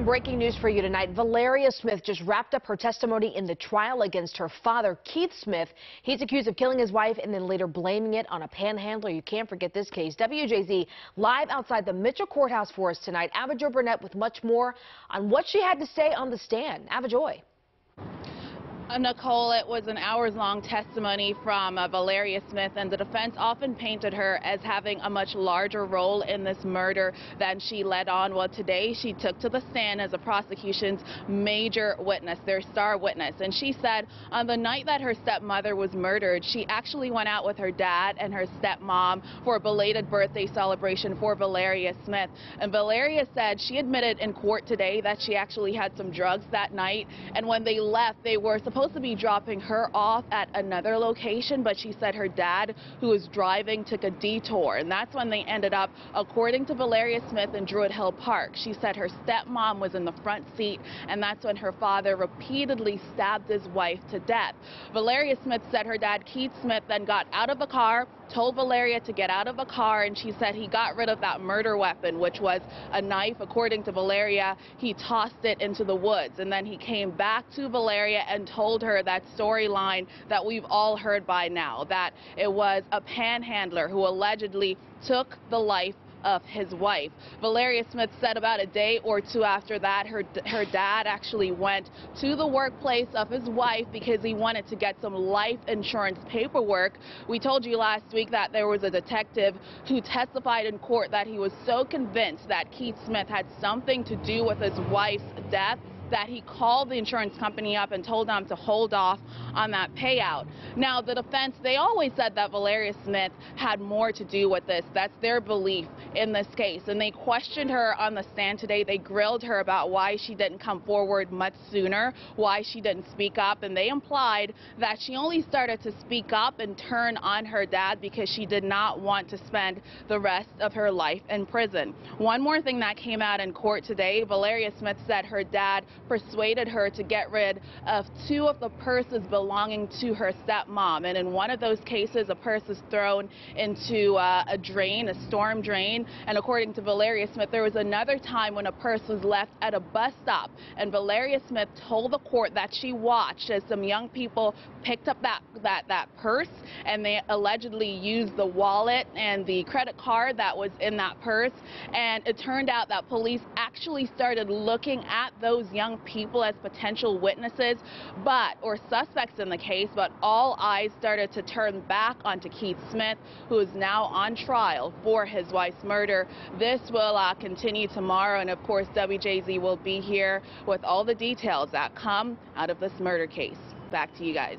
Some breaking news for you tonight. Valeria Smith just wrapped up her testimony in the trial against her father, Keith Smith. He's accused of killing his wife and then later blaming it on a panhandler. You can't forget this case. WJZ live outside the Mitchell Courthouse for us tonight. Avajoy Burnett with much more on what she had to say on the stand. Avajoy. Uh, Nicole, it was an hours-long testimony from uh, Valeria Smith, and the defense often painted her as having a much larger role in this murder than she led on. Well, today she took to the stand as the prosecution's major witness, their star witness, and she said on the night that her stepmother was murdered, she actually went out with her dad and her stepmom for a belated birthday celebration for Valeria Smith. And Valeria said she admitted in court today that she actually had some drugs that night, and when they left, they were supposed supposed to be dropping her off at another location, but she said her dad, who was driving, took a detour. And that's when they ended up, according to Valeria Smith in Druid Hill Park. She said her stepmom was in the front seat, and that's when her father repeatedly stabbed his wife to death. Valeria Smith said her dad, Keith Smith, then got out of the car, told Valeria to get out of the car, and she said he got rid of that murder weapon, which was a knife. According to Valeria, he tossed it into the woods, and then he came back to Valeria and told her that storyline that we've all heard by now, that it was a panhandler who allegedly took the life of his wife. Valeria Smith said about a day or two after that, her, her dad actually went to the workplace of his wife because he wanted to get some life insurance paperwork. We told you last week that there was a detective who testified in court that he was so convinced that Keith Smith had something to do with his wife's death that he called the insurance company up and told them to hold off on that payout. Now, the defense, they always said that Valeria Smith had more to do with this. That's their belief in this case. And they questioned her on the stand today. They grilled her about why she didn't come forward much sooner, why she didn't speak up. And they implied that she only started to speak up and turn on her dad because she did not want to spend the rest of her life in prison. One more thing that came out in court today, Valeria Smith said her dad persuaded her to get rid of two of the purses belonging to her stepmom. And in one of those cases, a purse is thrown into uh, a drain, a storm drain. And according to Valeria Smith, there was another time when a purse was left at a bus stop. And Valeria Smith told the court that she watched as some young people picked up that, that, that purse and they allegedly used the wallet and the credit card that was in that purse. And it turned out that police actually started looking at those young young people as potential witnesses, but or suspects in the case, but all eyes started to turn back onto Keith Smith, who is now on trial for his wife's murder. This will uh, continue tomorrow, and of course, WJZ will be here with all the details that come out of this murder case. Back to you guys.